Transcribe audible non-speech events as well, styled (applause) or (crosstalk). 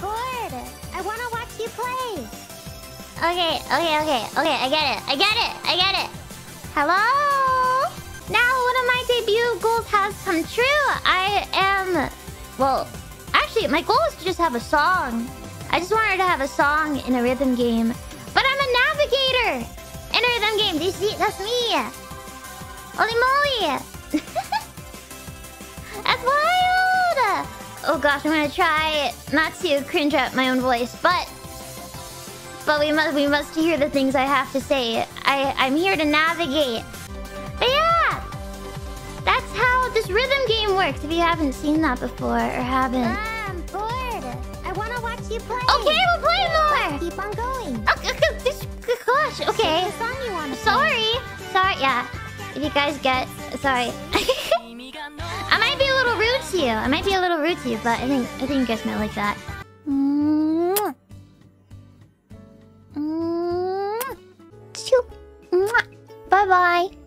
bored. I want to watch you play. Okay, okay, okay, okay. I get it. I get it. I get it. Hello. Now one of my debut goals has come true. I am, well, actually, my goal is to just have a song. I just wanted to have a song in a rhythm game, but I'm a navigator in a rhythm game. Do you see? That's me. Holy moly! (laughs) Oh gosh, I'm gonna try not to cringe at my own voice, but but we must we must hear the things I have to say. I I'm here to navigate. But yeah, that's how this rhythm game works. If you haven't seen that before or haven't, I'm bored. I want to watch you play. okay, we'll play more. Keep on going. Oh, oh, oh, okay, okay, this- gosh, okay. The song you want to Sorry, sorry, yeah. If you guys get, sorry. (laughs) I might be a little rude to you. I might be a little you, but I think I think you guys might like that. Bye bye.